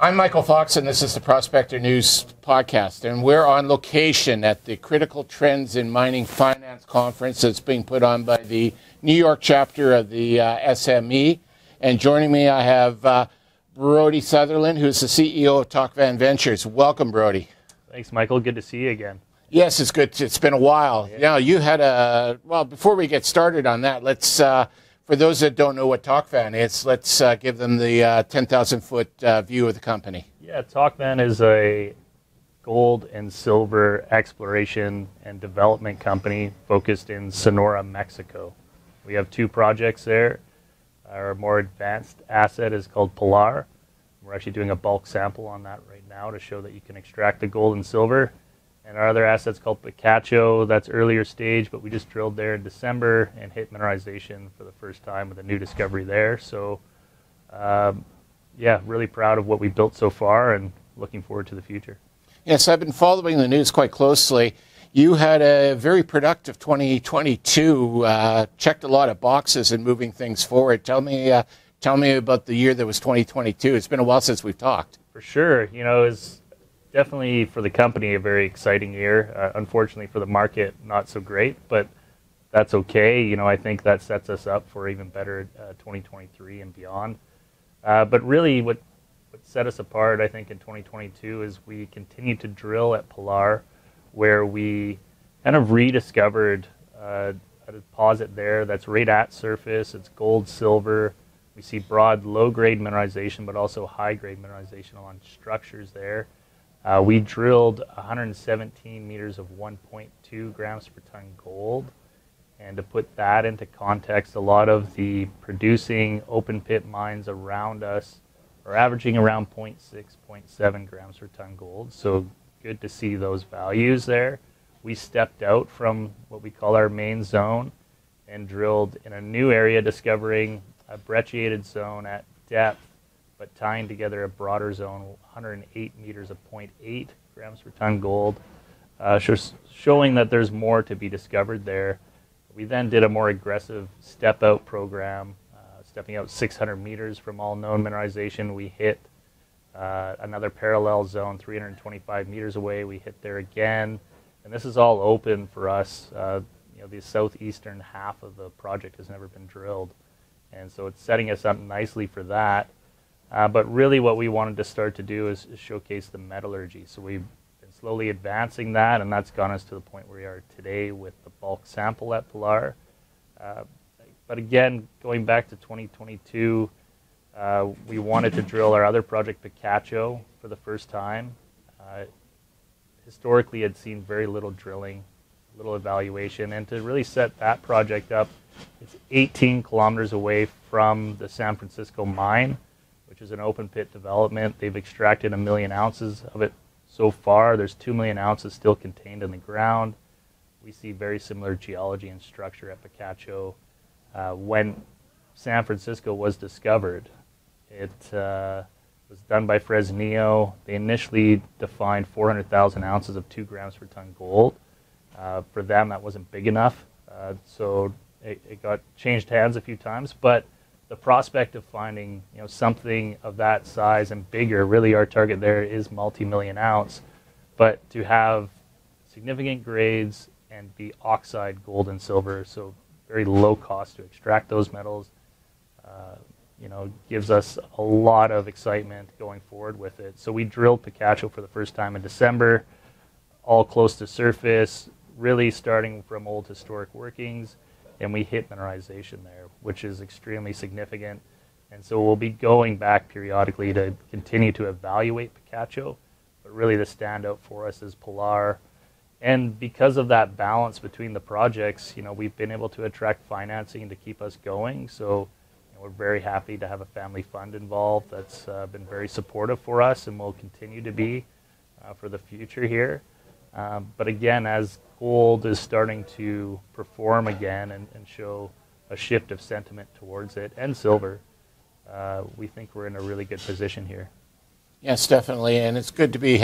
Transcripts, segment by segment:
I'm Michael Fox, and this is the Prospector News podcast. And we're on location at the Critical Trends in Mining Finance Conference that's being put on by the New York chapter of the uh, SME. And joining me, I have uh, Brodie Sutherland, who's the CEO of Tocvan Ventures. Welcome, Brodie. Thanks, Michael. Good to see you again. Yes, it's good. It's been a while. Yeah, you, you had a well. Before we get started on that, let's uh, for those that don't know what Tocvan is, let's uh, give them the uh, 10,000 foot uh, view of the company. Yeah, Tocvan is a gold and silver exploration and development company focused in Sonora, Mexico. We have two projects there. Our more advanced asset is called Pilar. We're actually doing a bulk sample on that right now to show that you can extract the gold and silver and our other asset's called Picacho. That's earlier stage, but we just drilled there in December and hit mineralization for the first time with a new discovery there. So, um, yeah, really proud of what we built so far and looking forward to the future. Yes, I've been following the news quite closely. You had a very productive 2022, uh, checked a lot of boxes and moving things forward. Tell me, uh, tell me about the year that was 2022. It's been a while since we've talked. For sure, you know, as definitely for the company a very exciting year. Uh, unfortunately for the market, not so great, but that's okay. You know, I think that sets us up for even better uh, 2023 and beyond. Uh, but really, what what set us apart, I think, in 2022 is we continued to drill at Pilar, where we kind of rediscovered uh, a deposit there that's right at surface. It's gold, silver. We see broad, low-grade mineralization, but also high-grade mineralization along structures there. Uh, we drilled 117 meters of 1.2 grams per ton gold. And to put that into context, a lot of the producing open pit mines around us are averaging around 0.6, 0.7 grams per ton gold. So good to see those values there. We stepped out from what we call our main zone and drilled in a new area, discovering a brecciated zone at depth but tying together a broader zone, 108 meters of 0.8 grams per ton gold, uh, showing that there's more to be discovered there. We then did a more aggressive step out program, uh, stepping out 600 meters from all known mineralization. We hit uh, another parallel zone 325 meters away. We hit there again, and this is all open for us. Uh, you know, the southeastern half of the project has never been drilled, and so it's setting us up nicely for that. Uh, but really, what we wanted to start to do is, is, showcase the metallurgy. So we've been slowly advancing that, and that's gotten us to the point where we are today with the bulk sample at Pilar. Uh, but again, going back to 2022, uh, we wanted to drill our other project, Picacho, for the first time. Uh, historically, had seen very little drilling, little evaluation, and to really set that project up, it's 18 kilometers away from the San Francisco mine which is an open pit development. They've extracted a million ounces of it so far. There's two million ounces still contained in the ground. We see very similar geology and structure at Picacho. Uh, when San Francisco was discovered, it uh, was done by Fresnillo. They initially defined 400,000 ounces of two grams per ton gold. Uh, for them, that wasn't big enough, uh, so it, it got changed hands a few times, but the prospect of finding you know something of that size and bigger really our target there is multi-million ounce. But to have significant grades and be oxide gold and silver so very low cost to extract those metals uh, you know gives us a lot of excitement going forward with it. So we drilled picacho for the first time in december all close to surface really starting from old historic workings and we hit mineralization there, which is extremely significant. And so we'll be going back periodically to continue to evaluate Picacho, but really the standout for us is Pilar. And because of that balance between the projects, you know, we've been able to attract financing to keep us going. So you know, we're very happy to have a family fund involved that's uh, been very supportive for us and will continue to be uh, for the future here. Um, but again, as gold is starting to perform again and, and show a shift of sentiment towards it, and silver, uh, we think we're in a really good position here. Yes, definitely, and it's good to be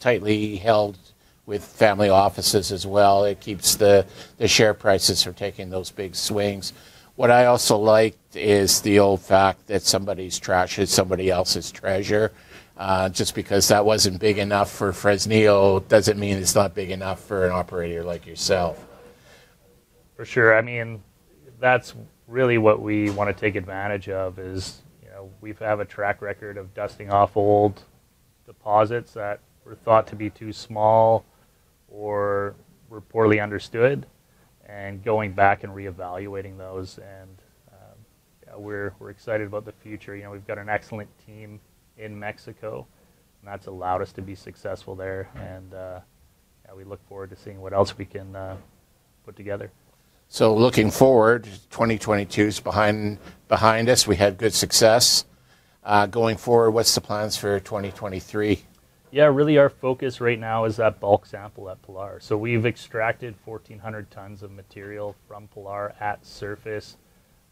tightly held with family offices as well. It keeps the, the share prices from taking those big swings. What I also like is the old fact that somebody's trash is somebody else's treasure. Uh, just because that wasn't big enough for Fresnillo doesn't mean it's not big enough for an operator like yourself. For sure. I mean, that's really what we want to take advantage of is, you know, we have a track record of dusting off old deposits that were thought to be too small or were poorly understood and going back and reevaluating those and um, yeah, we're, we're excited about the future. You know, we've got an excellent team in Mexico, and that's allowed us to be successful there. And uh, yeah, we look forward to seeing what else we can uh, put together. So looking forward, 2022 is behind behind us. We had good success. Uh, going forward, what's the plans for 2023? Yeah, really, our focus right now is that bulk sample at Pilar. So we've extracted 1,400 tons of material from Pilar at surface.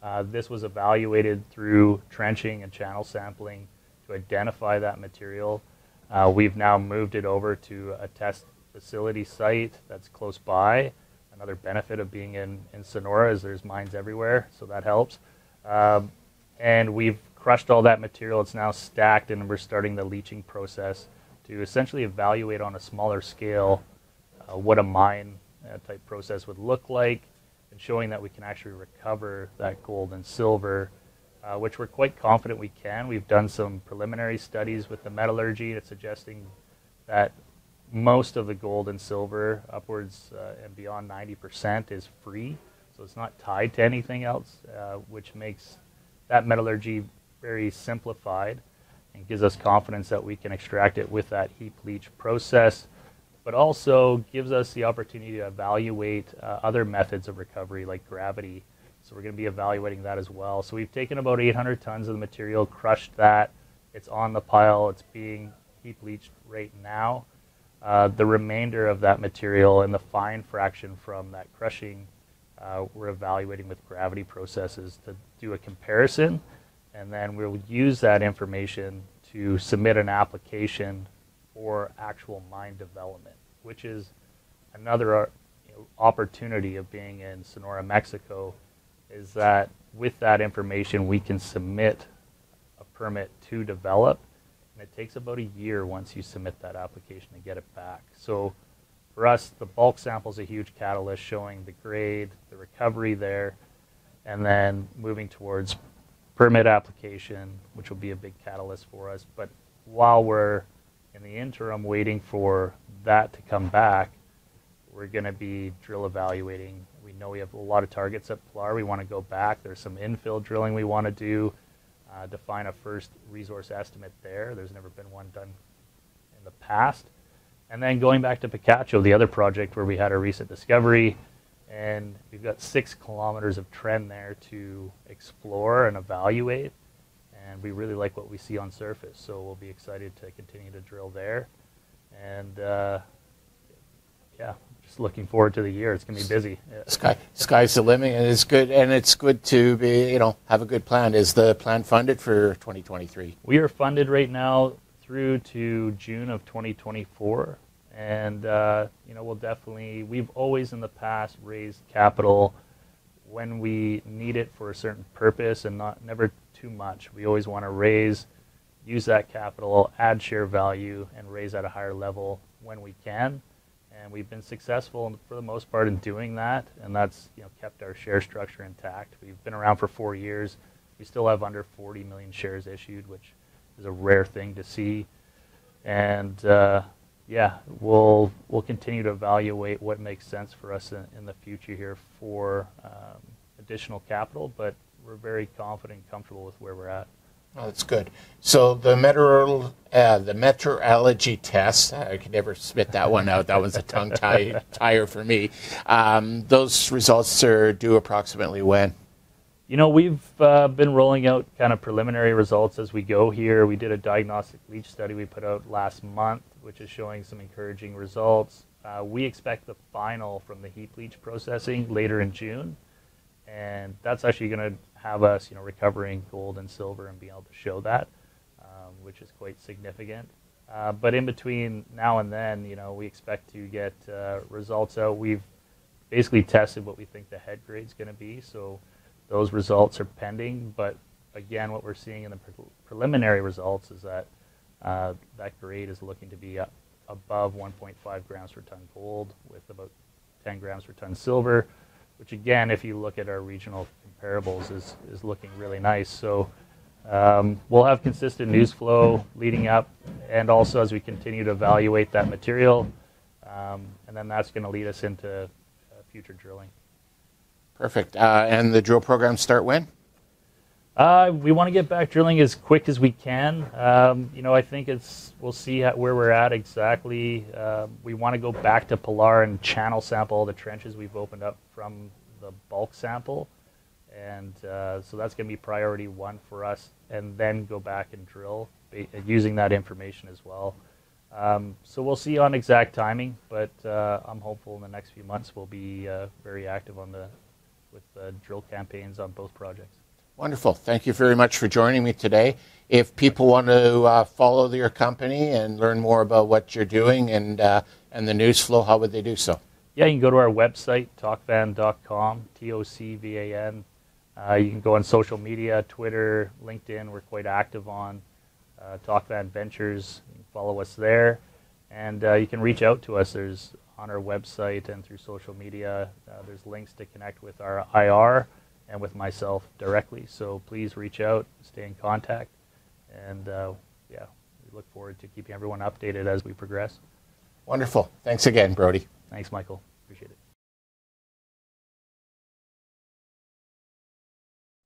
Uh, this was evaluated through trenching and channel sampling identify that material. Uh, we've now moved it over to a test facility site that's close by. Another benefit of being in, in Sonora is there's mines everywhere, so that helps. Um, and we've crushed all that material. It's now stacked, and we're starting the leaching process to essentially evaluate on a smaller scale uh, what a mine uh, type process would look like and showing that we can actually recover that gold and silver uh, which we're quite confident we can. We've done some preliminary studies with the metallurgy that's suggesting that most of the gold and silver, upwards uh, and beyond 90%, is free. So it's not tied to anything else, uh, which makes that metallurgy very simplified and gives us confidence that we can extract it with that heap leach process, but also gives us the opportunity to evaluate uh, other methods of recovery like gravity so we're going to be evaluating that as well. So we've taken about 800 tons of the material, crushed that. It's on the pile. It's being heap leached right now. Uh, the remainder of that material and the fine fraction from that crushing, uh, we're evaluating with gravity processes to do a comparison, and then we'll use that information to submit an application for actual mine development, which is another uh, opportunity of being in Sonora, Mexico, is that with that information, we can submit a permit to develop. And it takes about a year once you submit that application to get it back. So for us, the bulk sample is a huge catalyst showing the grade, the recovery there, and then moving towards permit application, which will be a big catalyst for us. But while we're in the interim waiting for that to come back, we're going to be drill evaluating we know we have a lot of targets at Pilar. We want to go back. There's some infill drilling we want to do, uh, define a first resource estimate there. There's never been one done in the past. And then going back to Picacho, the other project where we had a recent discovery, and we've got six kilometers of trend there to explore and evaluate. And we really like what we see on surface, so we'll be excited to continue to drill there. And uh, yeah, just looking forward to the year. It's going to be busy. Sky, sky's the limit, and it's good. And it's good to be, you know, have a good plan. Is the plan funded for 2023? We are funded right now through to June of 2024, and uh, you know, we'll definitely. We've always in the past raised capital when we need it for a certain purpose, and not never too much. We always want to raise, use that capital, add share value, and raise at a higher level when we can and we've been successful for the most part in doing that, and that's you know kept our share structure intact. We've been around for four years. We still have under 40 million shares issued, which is a rare thing to see. And uh, yeah, we'll we'll continue to evaluate what makes sense for us in, in the future here for um, additional capital, but we're very confident and comfortable with where we're at. Oh, that's good. So the meteorol- uh, the meteorology test, I could never spit that one out. That was a tongue tie- tire for me. Um, those results are due approximately when? You know, we've uh, been rolling out kind of preliminary results as we go here. We did a diagnostic leach study we put out last month, which is showing some encouraging results. Uh, we expect the final from the heap leach processing later in June, and that's actually going to have us, you know, recovering gold and silver and being able to show that, um, which is quite significant. Uh, but in between now and then, you know, we expect to get uh, results out. We've basically tested what we think the head grade is going to be, so those results are pending. But again, what we're seeing in the pre- preliminary results is that Uh, that grade is looking to be above 1.5 grams per ton gold with about 10 grams per ton silver, which again, if you look at our regional comparables, is, is looking really nice. So um, we'll have consistent news flow leading up, and also as we continue to evaluate that material, um, and then that's going to lead us into uh, future drilling. Perfect. Uh, and the drill program start when? Uh, we want to get back drilling as quick as we can. Um, you know, I think it's we'll see how, where we're at exactly. Uh, we want to go back to Pilar and channel sample all the trenches we've opened up from the bulk sample and uh, so that's going to be priority one for us, and then go back and drill using that information as well. Um, so we'll see on exact timing, but uh, I'm hopeful in the next few months we'll be uh, very active on the with the drill campaigns on both projects. Wonderful. Thank you very much for joining me today. If people want to uh, follow your company and learn more about what you're doing and uh, and the news flow, how would they do so? Yeah, you can go to our website, tocvan.com, T O C V A N uh, you can go on social media, Twitter, LinkedIn. We're quite active on uh, Tocvan Ventures. follow us there, and uh, you can reach out to us. There's on our website and through social media. Uh, there's links to connect with our IR and with myself directly. So please reach out, stay in contact, and uh, yeah, we look forward to keeping everyone updated as we progress. Wonderful. Thanks again, Brodie. Thanks, Michael. Appreciate it.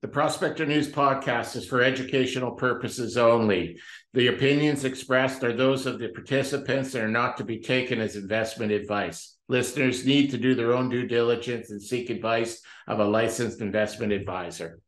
The Prospector News podcast is for educational purposes only. The opinions expressed are those of the participants and are not to be taken as investment advice. Listeners need to do their own due diligence and seek advice of a licensed investment advisor.